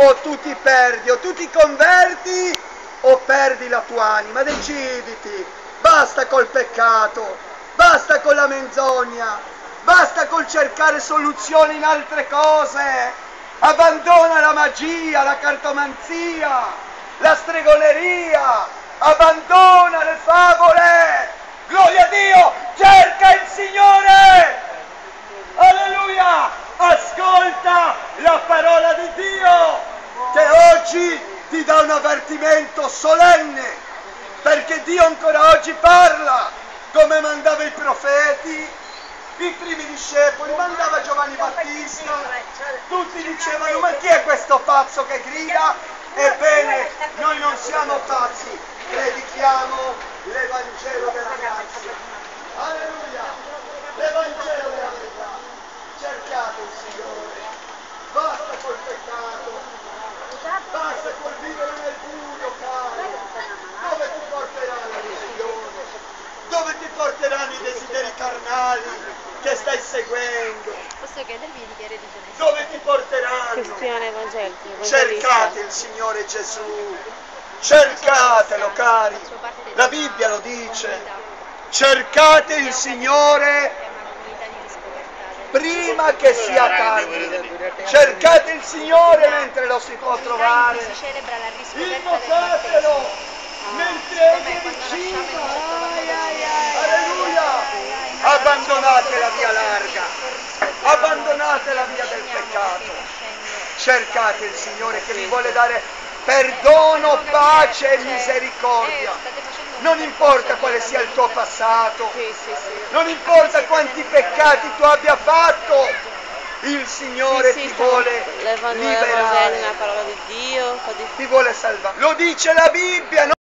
o tu ti perdi, o tu ti converti o perdi la tua anima, deciditi, basta col peccato, basta con la menzogna, basta col cercare soluzioni in altre cose, abbandona la magia, la cartomanzia, la stregoleria, abbandona le favole, gloria a Dio, cerca il Signore, alleluia, ascolta la parola di Dio oggi ti dà un avvertimento solenne, perché Dio ancora oggi parla, come mandava i profeti, i primi discepoli, mandava Giovanni Battista, tutti dicevano ma chi è questo pazzo che grida? Ebbene, noi non siamo pazzi, predichiamo l'Evangelo della grazia. Alleluia, l'Evangelo della verità. Cercate il Signore, basta col peccato, Basta col vivere nel buio, caro. Dove ti porterà la religione? Dove ti porteranno i desideri carnali che stai seguendo? Posso chiedervi di che religione siete? Dove ti porteranno? Cristiano evangelico. Cercate il Signore Gesù. Cercatelo, cari. La Bibbia lo dice. Cercate il Signore prima che sia tardi. Cercate il Signore mentre lo si può trovare. Invocatelo mentre è vicino. Alleluia. Abbandonate la via larga. Abbandonate la via del peccato. Cercate il Signore che vi vuole dare perdono, pace e misericordia. Non importa quale sia il tuo passato, non importa quanti peccati tu abbia fatto, il Signore ti vuole liberare, la parola di Dio, ti vuole salvare. Lo dice la Bibbia.